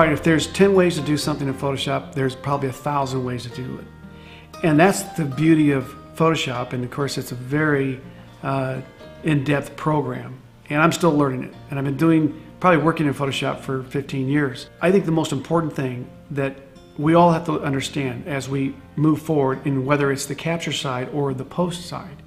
All right, if there's 10 ways to do something in Photoshop, there's probably a thousand ways to do it. And that's the beauty of Photoshop. And of course, it's a very uh, in-depth program. And I'm still learning it. And I've been doing, probably working in Photoshop for 15 years. I think the most important thing that we all have to understand as we move forward in whether it's the capture side or the post side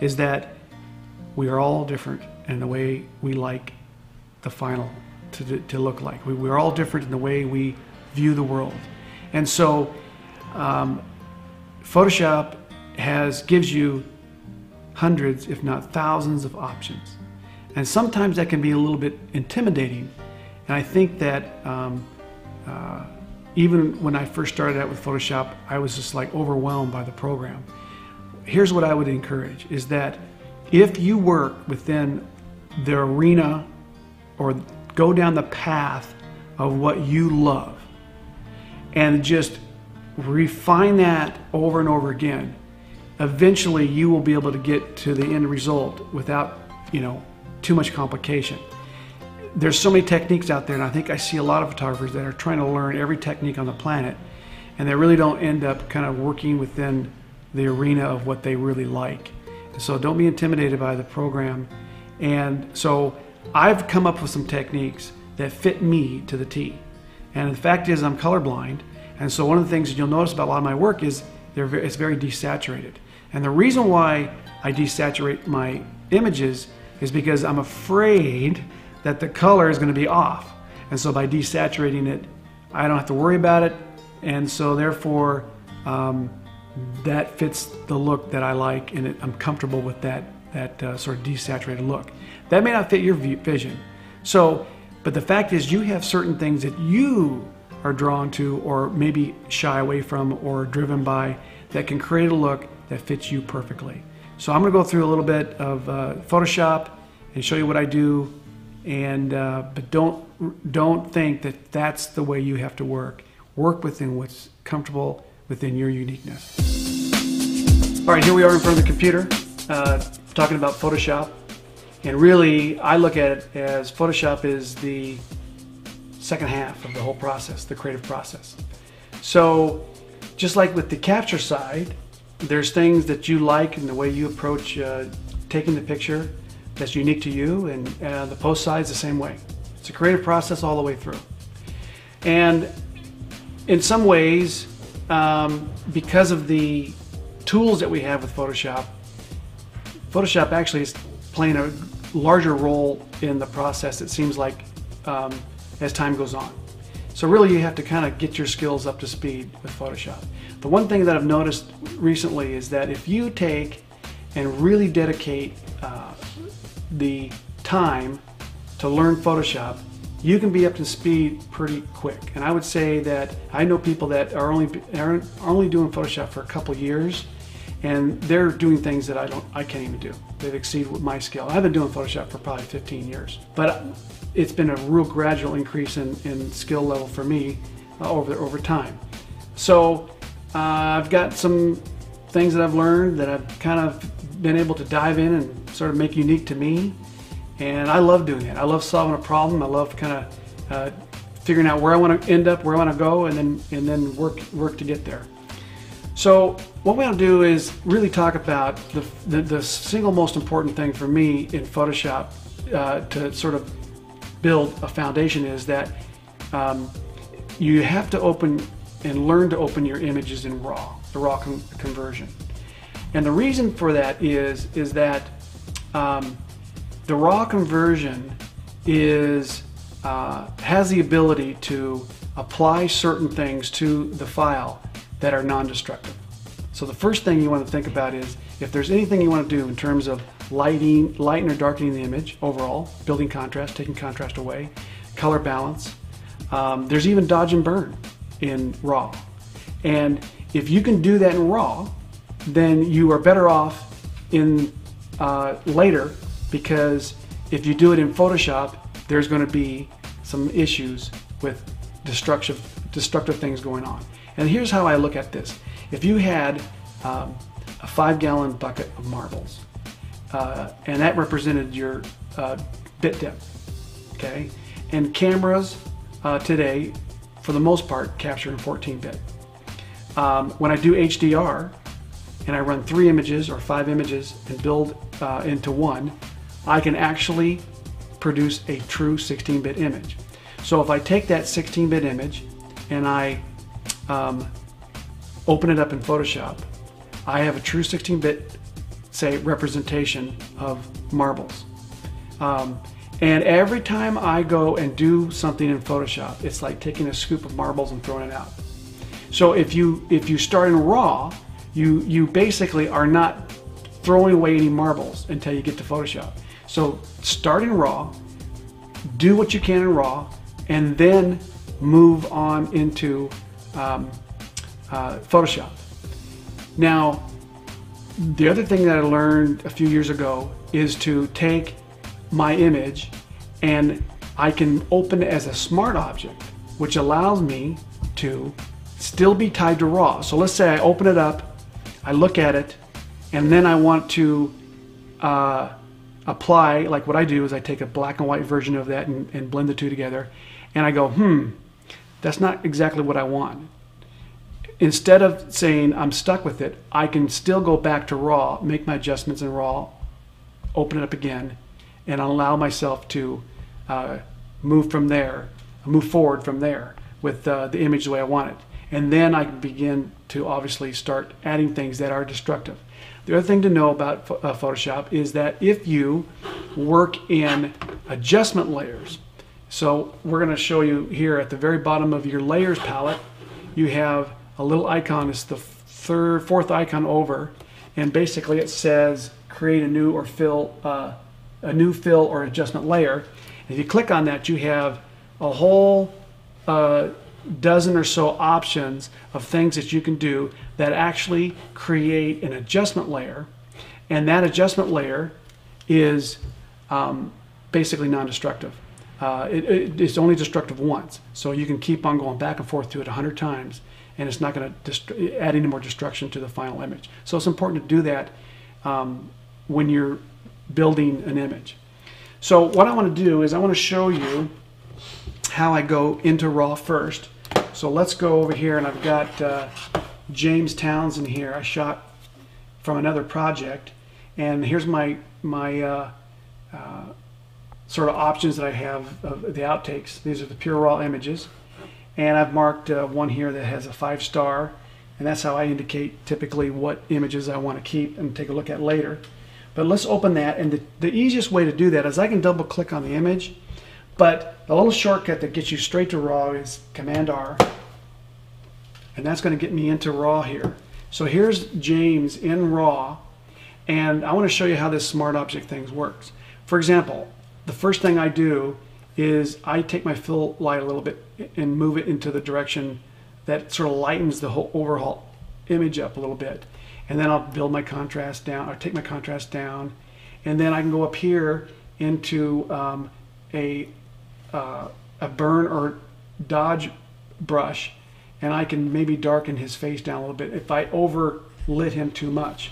is that we are all different in the way we like the final to, to look like. We, we're all different in the way we view the world. And so um, Photoshop has gives you hundreds, if not thousands of options. And sometimes that can be a little bit intimidating. And I think that um, uh, even when I first started out with Photoshop, I was just like overwhelmed by the program. Here's what I would encourage is that if you work within the arena or go down the path of what you love and just refine that over and over again, eventually you will be able to get to the end result without, you know, too much complication. There's so many techniques out there, and I think I see a lot of photographers that are trying to learn every technique on the planet, and they really don't end up kind of working within the arena of what they really like. So don't be intimidated by the program. And so I've come up with some techniques that fit me to the T. And the fact is, I'm colorblind, and so one of the things that you'll notice about a lot of my work is very, it's very desaturated. And the reason why I desaturate my images is because I'm afraid that the color is going to be off. And so by desaturating it, I don't have to worry about it. And so therefore, um, that fits the look that I like, and it, I'm comfortable with that that uh, sort of desaturated look. That may not fit your vision. So, but the fact is, you have certain things that you are drawn to, or maybe shy away from, or driven by, that can create a look that fits you perfectly. So I'm going to go through a little bit of uh, Photoshop and show you what I do, and uh, but don't don't think that that's the way you have to work. Work within what's comfortable within your uniqueness. All right, here we are in front of the computer, uh, talking about Photoshop. And really, I look at it as Photoshop is the second half of the whole process, the creative process. So, just like with the capture side, there's things that you like in the way you approach uh, taking the picture that's unique to you, and uh, the post side is the same way. It's a creative process all the way through. And in some ways, um, because of the tools that we have with Photoshop, Photoshop actually is playing a larger role in the process, it seems like, um, as time goes on. So really you have to kind of get your skills up to speed with Photoshop. The one thing that I've noticed recently is that if you take and really dedicate uh, the time to learn Photoshop, you can be up to speed pretty quick. And I would say that I know people that are only are only doing Photoshop for a couple years, and they're doing things that I don't, I can't even do. They've exceeded my skill. I've been doing Photoshop for probably 15 years, but it's been a real gradual increase in, in skill level for me uh, over over time. So uh, I've got some things that I've learned that I've kind of been able to dive in and sort of make unique to me and I love doing that. I love solving a problem. I love kind of uh, figuring out where I want to end up, where I want to go, and then and then work work to get there. So what we want to do is really talk about the, the, the single most important thing for me in Photoshop uh, to sort of build a foundation is that um, you have to open and learn to open your images in RAW, the RAW con conversion. And the reason for that is is that um, the raw conversion is uh, has the ability to apply certain things to the file that are non-destructive. So the first thing you want to think about is if there's anything you want to do in terms of lighting, lighting or darkening the image overall, building contrast, taking contrast away, color balance. Um, there's even dodge and burn in RAW. And if you can do that in RAW, then you are better off in uh, later because if you do it in Photoshop, there's going to be some issues with destructive, destructive things going on. And here's how I look at this. If you had um, a five gallon bucket of marbles, uh, and that represented your uh, bit depth, okay? And cameras uh, today, for the most part, capture in 14-bit. Um, when I do HDR, and I run three images or five images and build uh, into one, I can actually produce a true 16-bit image. So if I take that 16-bit image and I um, open it up in Photoshop, I have a true 16-bit, say, representation of marbles. Um, and every time I go and do something in Photoshop, it's like taking a scoop of marbles and throwing it out. So if you if you start in RAW, you you basically are not throwing away any marbles until you get to Photoshop. So start in RAW, do what you can in RAW, and then move on into um, uh, Photoshop. Now, the other thing that I learned a few years ago is to take my image and I can open it as a smart object, which allows me to still be tied to RAW. So let's say I open it up, I look at it, and then I want to uh, apply, like what I do is I take a black and white version of that and, and blend the two together, and I go, hmm, that's not exactly what I want. Instead of saying I'm stuck with it, I can still go back to RAW, make my adjustments in RAW, open it up again, and allow myself to uh, move from there, move forward from there with uh, the image the way I want it. And then I can begin to obviously start adding things that are destructive. The other thing to know about uh, Photoshop is that if you work in adjustment layers, so we're going to show you here at the very bottom of your layers palette, you have a little icon, it's the third, fourth icon over, and basically it says create a new or fill uh, a new fill or adjustment layer. If you click on that, you have a whole uh, dozen or so options of things that you can do that actually create an adjustment layer. And that adjustment layer is um, basically non-destructive. Uh, it, it, it's only destructive once. So you can keep on going back and forth to it 100 times and it's not going to add any more destruction to the final image. So it's important to do that um, when you're building an image. So what I want to do is I want to show you how I go into RAW first. So let's go over here and I've got uh, James Townsend here. I shot from another project and here's my my uh, uh, sort of options that I have of the outtakes. These are the pure raw images and I've marked uh, one here that has a five star and that's how I indicate typically what images I want to keep and take a look at later. But let's open that and the, the easiest way to do that is I can double click on the image but the little shortcut that gets you straight to RAW is Command R and that's going to get me into RAW here. So here's James in RAW and I want to show you how this smart object thing works. For example, the first thing I do is I take my fill light a little bit and move it into the direction that sort of lightens the whole overall image up a little bit. And then I'll build my contrast down, or take my contrast down. And then I can go up here into um, a, uh, a burn or dodge brush and I can maybe darken his face down a little bit if I overlit him too much.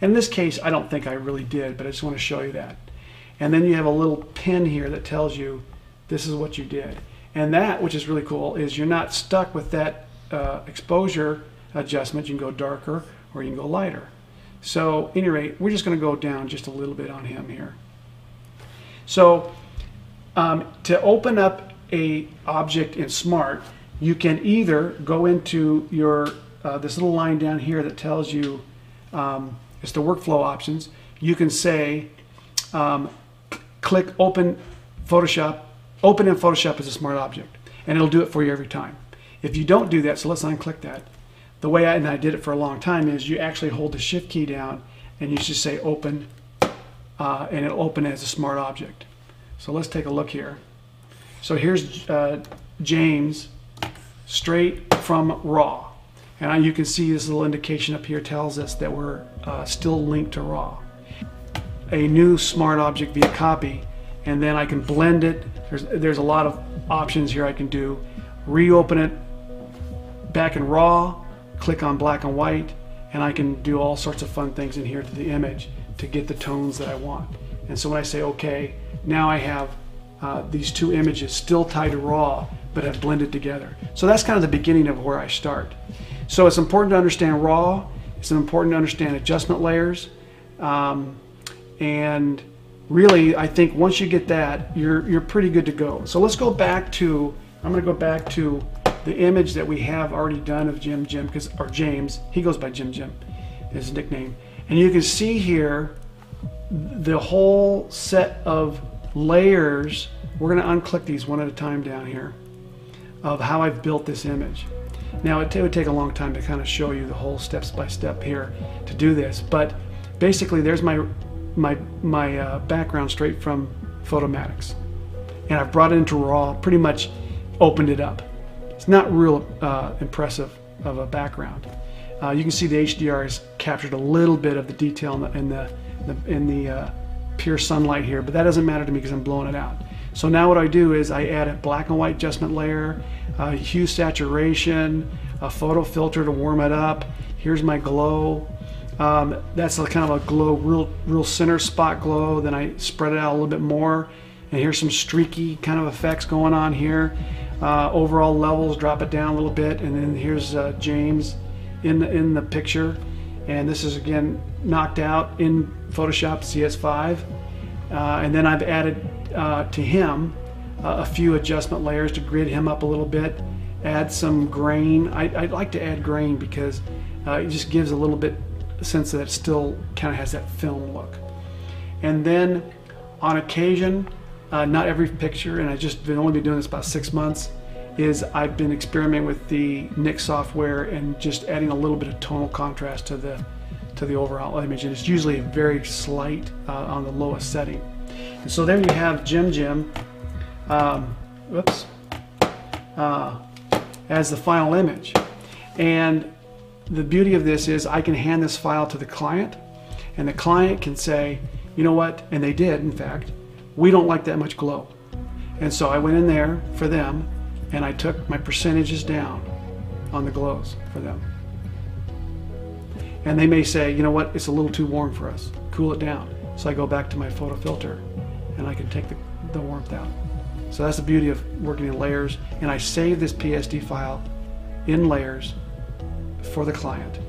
In this case, I don't think I really did, but I just want to show you that. And then you have a little pin here that tells you this is what you did. And that, which is really cool, is you're not stuck with that uh, exposure adjustment. You can go darker or you can go lighter. So, any rate, we're just going to go down just a little bit on him here. So, um, to open up a object in Smart, you can either go into your uh, this little line down here that tells you um, it's the workflow options. You can say um, click open Photoshop, open in Photoshop as a smart object, and it'll do it for you every time. If you don't do that, so let's unclick that. The way I, and I did it for a long time is you actually hold the shift key down and you just say open uh, and it'll open as a smart object. So let's take a look here. So here's uh, James straight from raw. And you can see this little indication up here tells us that we're uh, still linked to raw. A new smart object via copy, and then I can blend it. There's, there's a lot of options here I can do. Reopen it back in raw, click on black and white, and I can do all sorts of fun things in here to the image to get the tones that I want. And so when I say okay, now I have uh, these two images still tied to raw, but have blended together. So that's kind of the beginning of where I start. So it's important to understand raw. It's important to understand adjustment layers, um, and really, I think once you get that, you're you're pretty good to go. So let's go back to. I'm going to go back to the image that we have already done of Jim Jim because or James. He goes by Jim Jim, his nickname, and you can see here the whole set of layers. We're going to unclick these one at a time down here of how I've built this image. Now it would take a long time to kind of show you the whole steps by step here to do this, but basically there's my my my uh, background straight from Photomatix, and I've brought it into RAW, pretty much opened it up. It's not real uh, impressive of a background. Uh, you can see the HDR has captured a little bit of the detail in the in the, in the uh, pure sunlight here, but that doesn't matter to me because I'm blowing it out. So now what I do is I add a black and white adjustment layer, hue saturation, a photo filter to warm it up. Here's my glow. Um, that's a kind of a glow, real, real center spot glow. Then I spread it out a little bit more. And here's some streaky kind of effects going on here. Uh, overall levels, drop it down a little bit. And then here's uh, James in the, in the picture. And this is again knocked out in Photoshop CS5. Uh, and then I've added uh, to him uh, a few adjustment layers to grid him up a little bit. Add some grain. I, I like to add grain because uh, it just gives a little bit sense that it still kind of has that film look. And then on occasion, uh, not every picture, and I've just been only been doing this about six months, is I've been experimenting with the Nik software and just adding a little bit of tonal contrast to the to the overall image, and it's usually a very slight uh, on the lowest setting. And so there you have Jim Jim, um, whoops, uh, as the final image. And the beauty of this is I can hand this file to the client, and the client can say, you know what, and they did, in fact, we don't like that much glow. And so I went in there for them, and I took my percentages down on the glows for them. And they may say, you know what, it's a little too warm for us, cool it down. So I go back to my photo filter and I can take the, the warmth out. So that's the beauty of working in layers. And I save this PSD file in layers for the client.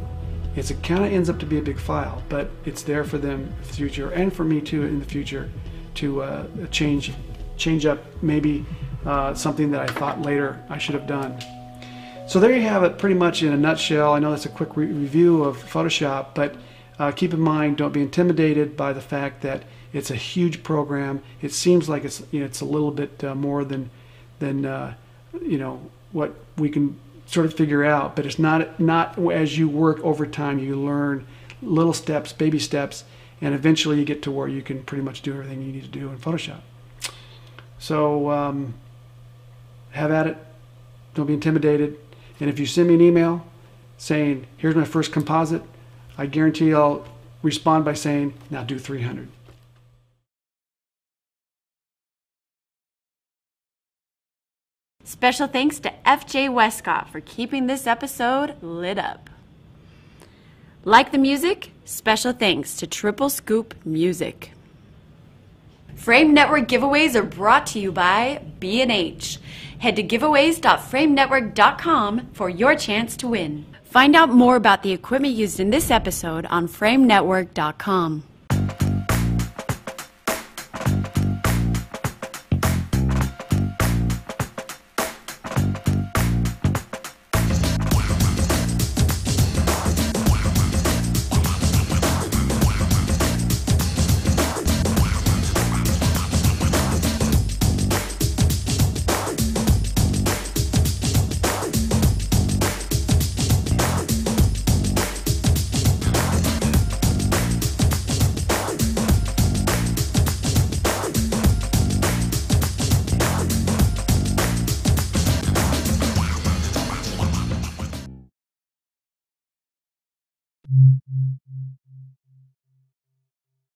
It's, it kind of ends up to be a big file, but it's there for them in the future and for me too in the future to uh, change, change up maybe uh, something that I thought later I should have done. So there you have it pretty much in a nutshell. I know that's a quick re review of Photoshop, but uh, keep in mind, don't be intimidated by the fact that it's a huge program. It seems like it's you know, it's a little bit uh, more than than uh, you know what we can sort of figure out, but it's not not as you work over time. You learn little steps, baby steps, and eventually you get to where you can pretty much do everything you need to do in Photoshop. So um, have at it. Don't be intimidated. And if you send me an email saying, "Here's my first composite," I guarantee I'll respond by saying, now do 300. Special thanks to FJ Westcott for keeping this episode lit up. Like the music? Special thanks to Triple Scoop Music. Framed Network giveaways are brought to you by B&H. Head to giveaways.framednetwork.com for your chance to win. Find out more about the equipment used in this episode on FramedNetwork.com.